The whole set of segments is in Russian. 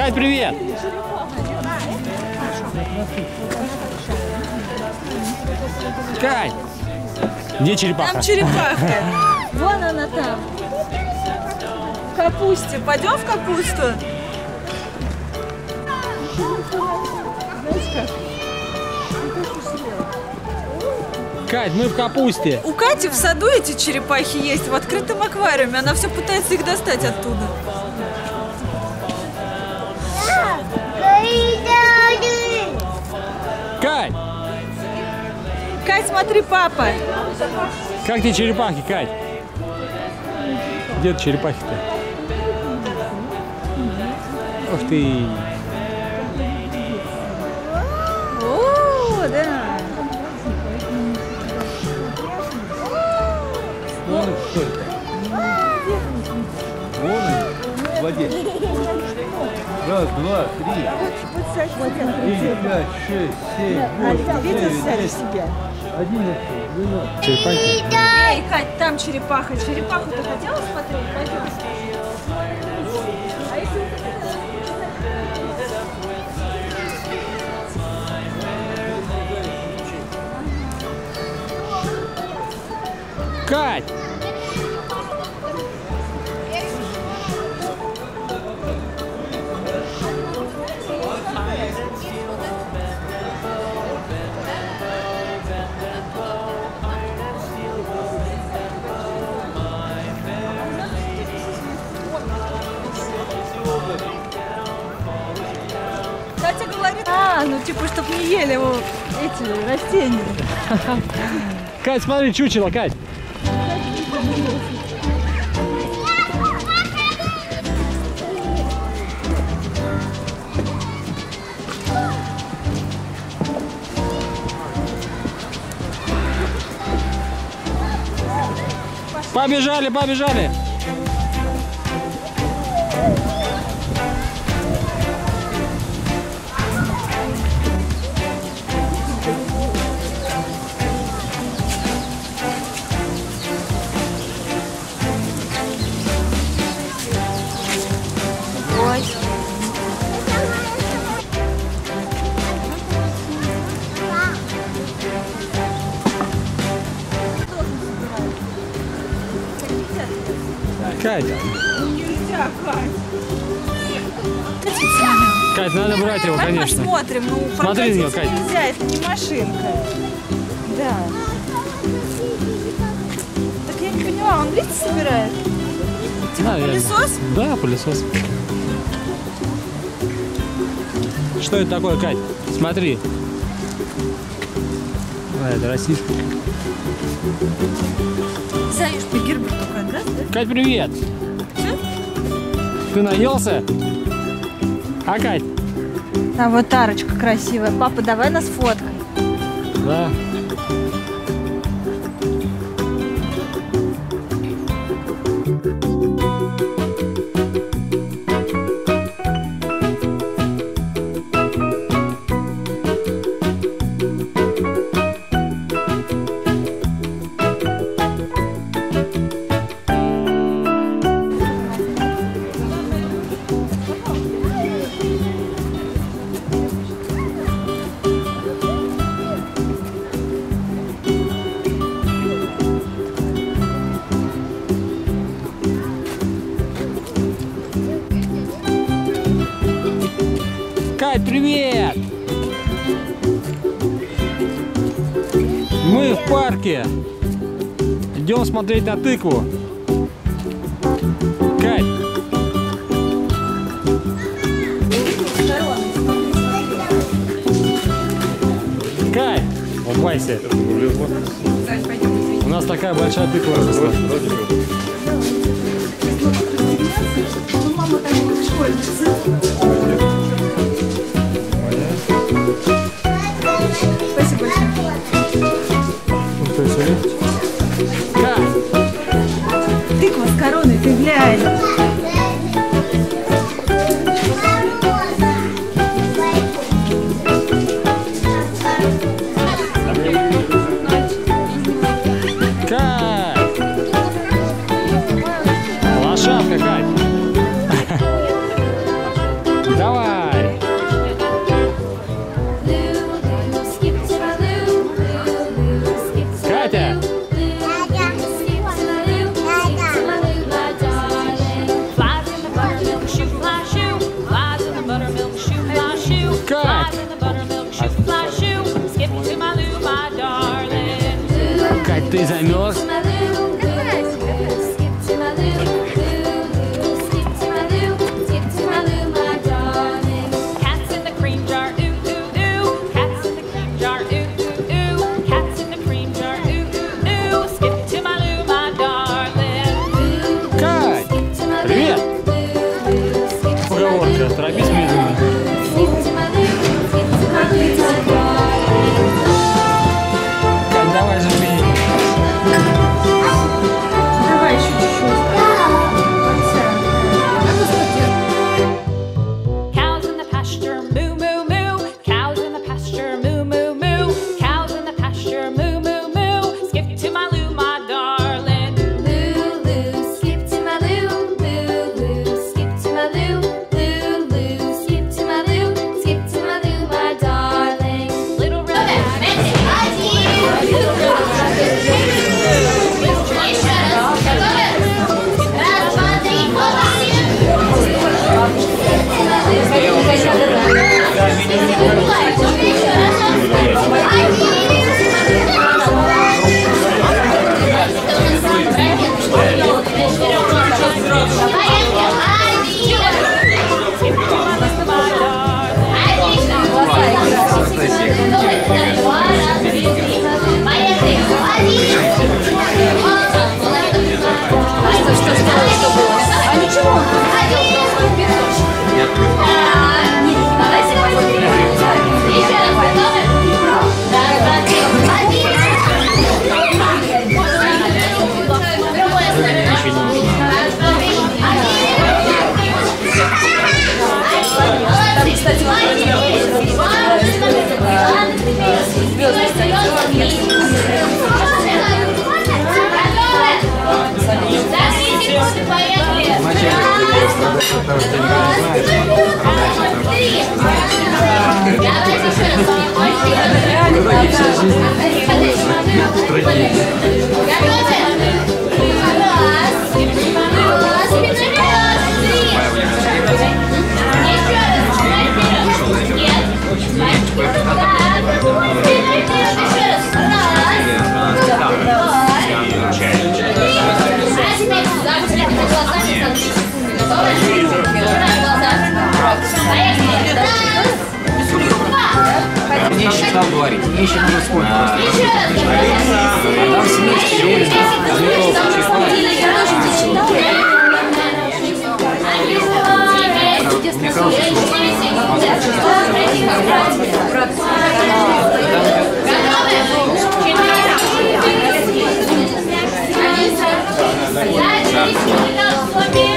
Кать, привет! Кать! Где черепаха? Там черепаха. Вон она там. В капусте. Пойдем в капусту? Кать, мы в капусте. У Кати в саду эти черепахи есть, в открытом аквариуме. Она все пытается их достать оттуда. Смотри, папа. Как тебе черепахи, Кать? Где черепахи-то? Ух ты! О, да. Вон их сколько? Вон они, в воде. Раз, два, три, четыре, пять, шесть, семь, восемь, девять, десять, одиннадцать, двенадцать. Черепахи? Эй, Кать, там черепаха. Черепаху ты хотела смотреть? Пойдем. А Кать! Говорит, а, ну типа, чтоб не ели его эти растения. Кать, смотри, чучело, Кать! Побежали, побежали! Кать! Нельзя, Кать. Кать, надо брать его, Давай конечно. посмотрим. Ну, Смотри на прокатиться Кать. нельзя, это не машинка. Да. Так я не поняла, он листья собирает? Типа Наверное. пылесос? Да, пылесос. Что это такое, Кать? Смотри. А, это российский. Кать, привет! Ты наелся? А, Кать? А вот арочка красивая. Папа, давай нас фоткай. Да. В парке. Идем смотреть на тыкву. Кать, Кать! Улыбайся. У нас такая большая тыква выросла. Спасибо короной, ты глянь. 18 стал говорить. Мне еще нужно сколько а, а Да.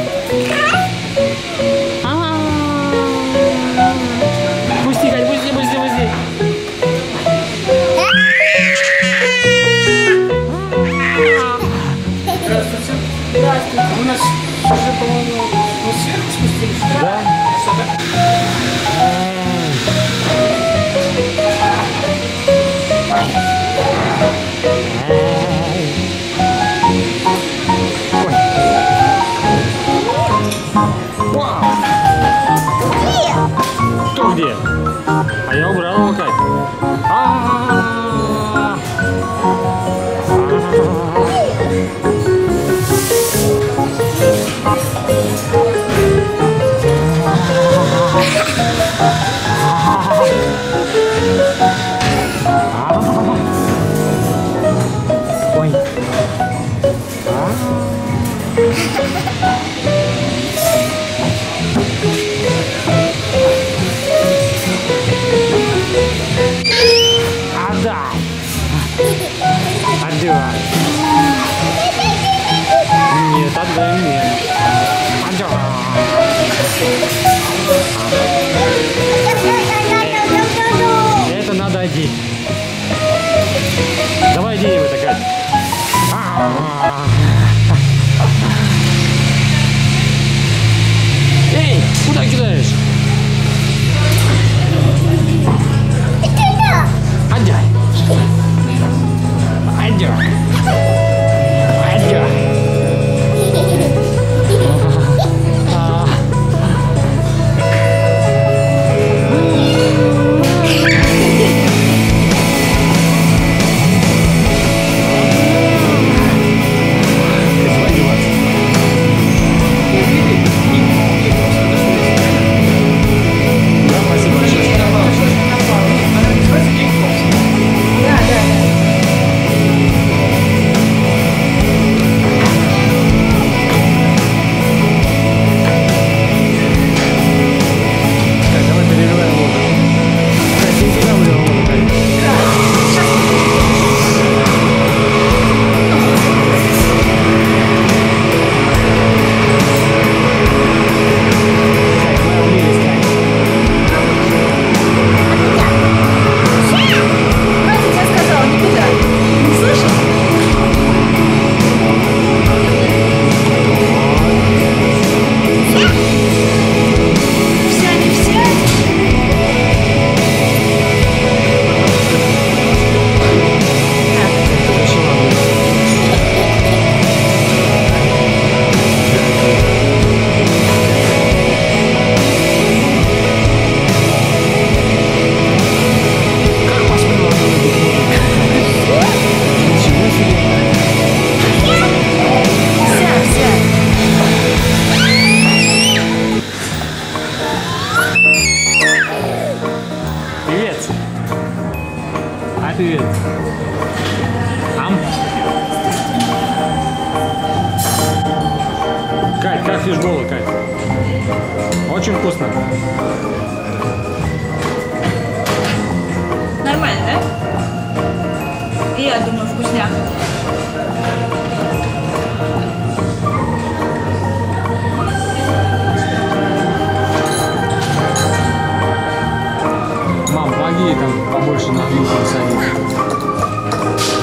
Bye. Привет. Ам. Кать, как фишболы, Кать? Очень вкусно. Нормально, да? И я думаю, вкусняк. Побольше на вилку насадить.